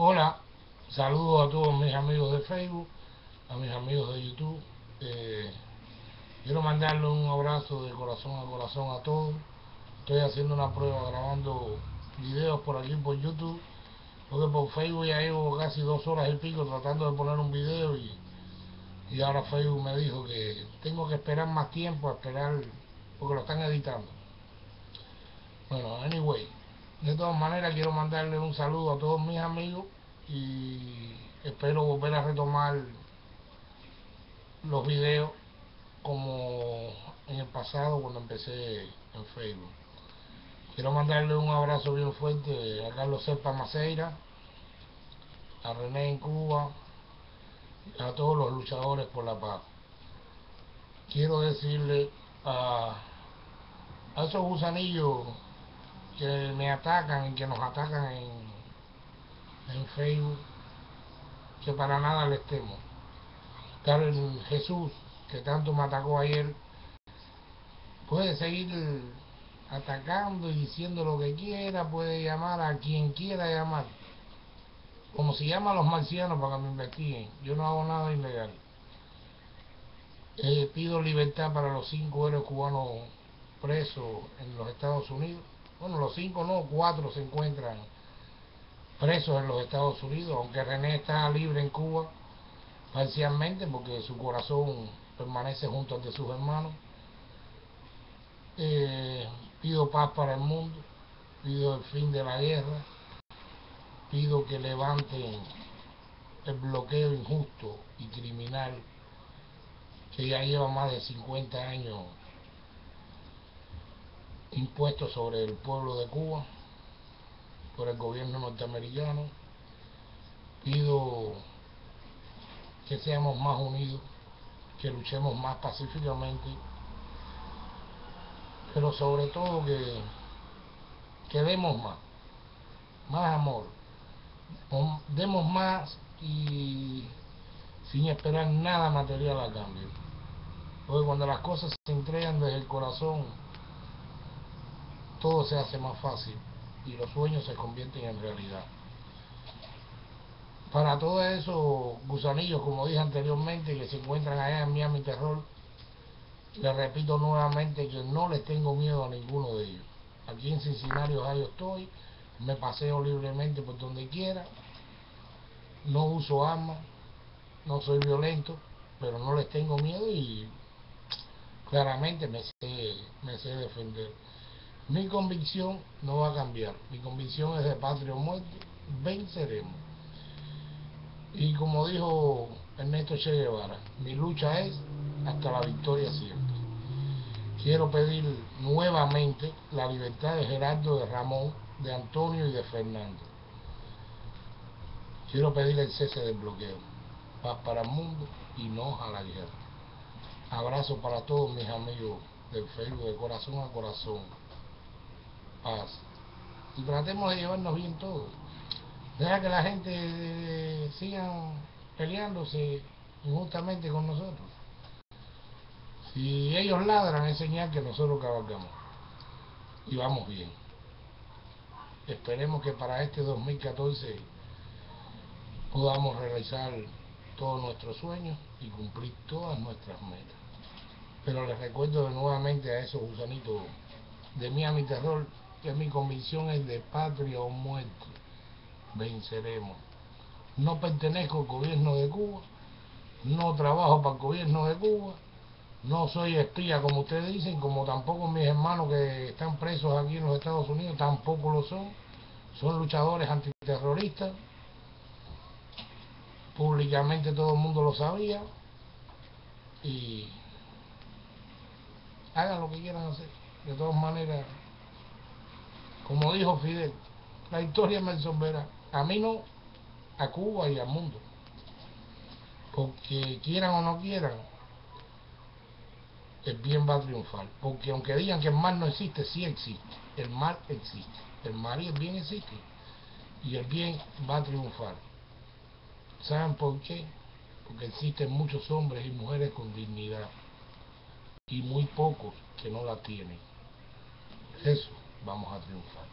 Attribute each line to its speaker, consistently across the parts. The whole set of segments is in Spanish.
Speaker 1: Hola, saludos a todos mis amigos de Facebook, a mis amigos de YouTube. Eh, quiero mandarle un abrazo de corazón a corazón a todos. Estoy haciendo una prueba grabando videos por aquí por YouTube, porque por Facebook ya llevo casi dos horas y pico tratando de poner un video y, y ahora Facebook me dijo que tengo que esperar más tiempo a esperar porque lo están editando. Bueno, anyway, de todas maneras quiero mandarle un saludo a todos mis amigos y espero volver a retomar los videos como en el pasado cuando empecé en Facebook. Quiero mandarle un abrazo bien fuerte a Carlos Serpa Maceira, a René en Cuba, a todos los luchadores por la paz. Quiero decirle a, a esos gusanillos que me atacan y que nos atacan en, en Facebook, que para nada les temo. Tal Jesús, que tanto me atacó ayer, puede seguir atacando y diciendo lo que quiera, puede llamar a quien quiera llamar. Como si llama a los marcianos para que me investiguen. Yo no hago nada ilegal. Eh, pido libertad para los cinco héroes cubanos presos en los Estados Unidos. Bueno, los cinco no, cuatro se encuentran presos en los Estados Unidos, aunque René está libre en Cuba parcialmente porque su corazón permanece junto al de sus hermanos. Eh, pido paz para el mundo, pido el fin de la guerra, pido que levanten el bloqueo injusto y criminal que ya lleva más de 50 años impuesto sobre el pueblo de Cuba por el gobierno norteamericano. Pido que seamos más unidos, que luchemos más pacíficamente, pero sobre todo que, que demos más, más amor, demos más y sin esperar nada material a cambio. Porque cuando las cosas se entregan desde el corazón, todo se hace más fácil y los sueños se convierten en realidad. Para todos esos gusanillos, como dije anteriormente, que se encuentran allá en Miami Terror, les repito nuevamente que no les tengo miedo a ninguno de ellos. Aquí en Cincinnati, Ohio estoy, me paseo libremente por donde quiera, no uso armas, no soy violento, pero no les tengo miedo y claramente me sé, me sé defender. Mi convicción no va a cambiar. Mi convicción es de patria o muerte. Venceremos. Y como dijo Ernesto Che Guevara, mi lucha es hasta la victoria siempre. Quiero pedir nuevamente la libertad de Gerardo, de Ramón, de Antonio y de Fernando. Quiero pedir el cese del bloqueo. Paz para el mundo y no a la guerra. Abrazo para todos mis amigos del Facebook, de corazón a corazón paz. Y tratemos de llevarnos bien todos. Deja que la gente eh, siga peleándose injustamente con nosotros. Si ellos ladran es señal que nosotros cabalgamos. Y vamos bien. Esperemos que para este 2014 podamos realizar todos nuestros sueños y cumplir todas nuestras metas. Pero les recuerdo nuevamente a esos gusanitos de Miami Terror que mi convicción es de patria o muerte. Venceremos. No pertenezco al gobierno de Cuba, no trabajo para el gobierno de Cuba, no soy espía como ustedes dicen, como tampoco mis hermanos que están presos aquí en los Estados Unidos, tampoco lo son. Son luchadores antiterroristas. Públicamente todo el mundo lo sabía. Y hagan lo que quieran hacer. De todas maneras, como dijo Fidel, la historia me resolverá. A mí no, a Cuba y al mundo. Porque quieran o no quieran, el bien va a triunfar. Porque aunque digan que el mal no existe, sí existe. El mal existe. El mal y el bien existen. Y el bien va a triunfar. ¿Saben por qué? Porque existen muchos hombres y mujeres con dignidad. Y muy pocos que no la tienen. Eso vamos a triunfar.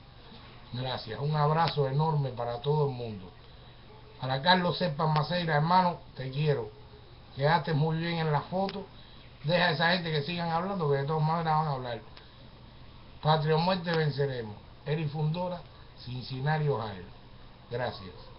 Speaker 1: Gracias. Un abrazo enorme para todo el mundo. Para Carlos Serpa Maceira, hermano, te quiero. Quedaste muy bien en la foto. Deja a esa gente que sigan hablando, que de todas maneras van a hablar. Patria muerte venceremos. Eri Fundora, Cincinnati, Ohio. Gracias.